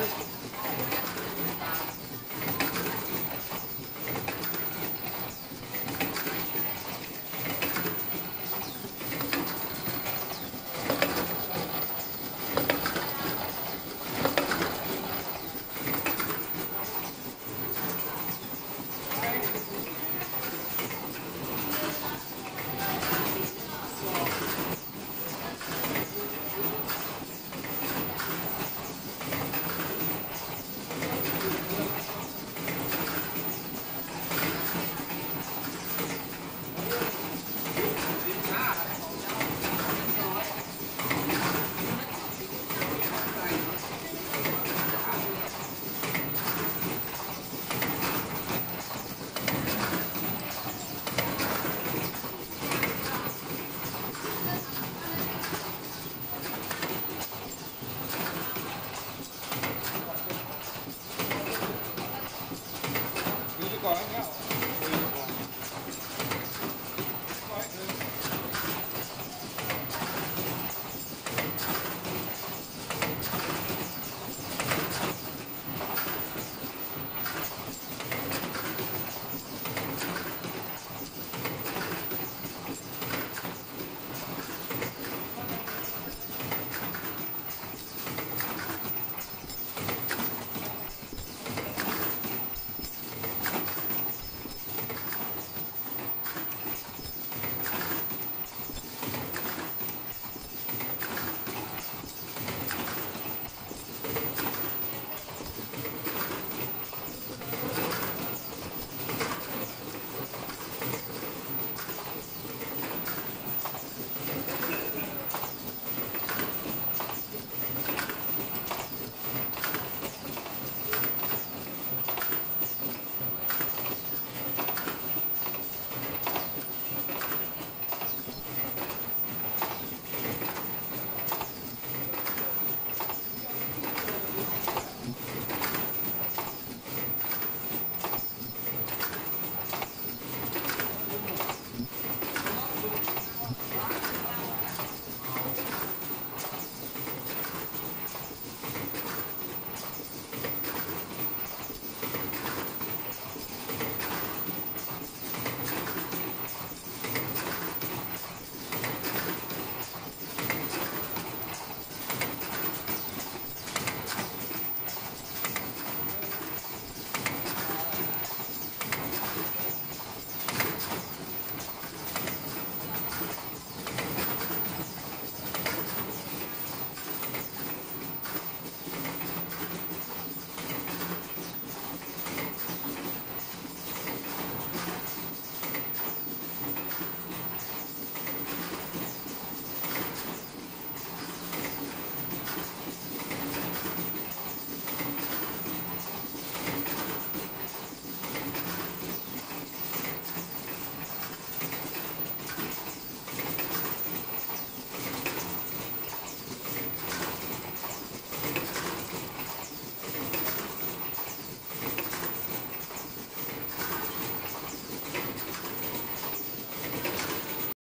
Bye.